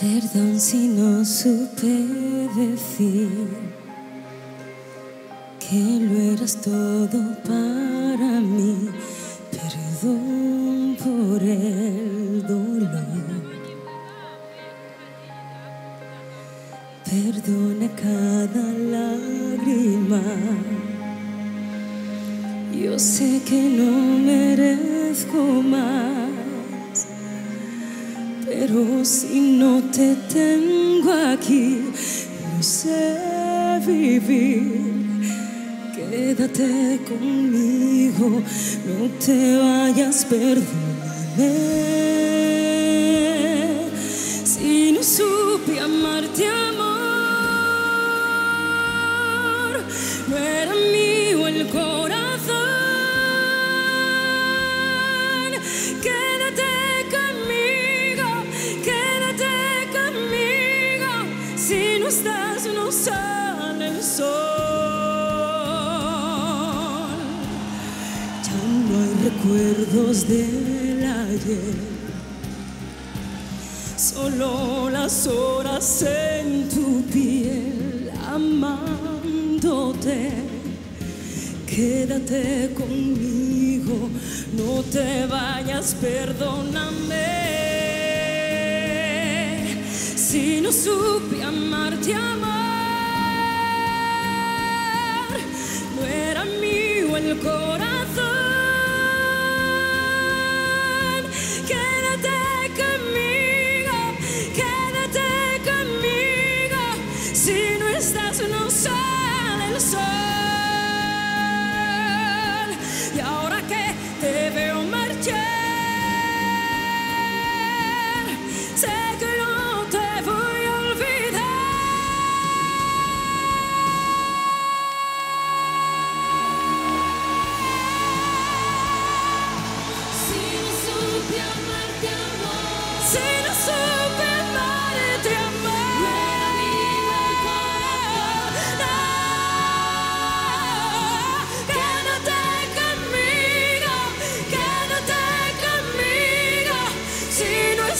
Perdón si no supe decir que lo eras todo para mí. Perdón por el dolor. Perdona cada lágrima. Yo sé que no merezco más. Pero si no te tengo aquí, no sé vivir. Quédate conmigo, no te vayas, perdóname. Recuerdos del ayer. Solo las horas en tu piel amándote. Quédate conmigo, no te vayas, perdóname. Si no supe amarte, amar, no era mío el corazón.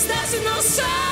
Conmigo, quédate conmigo.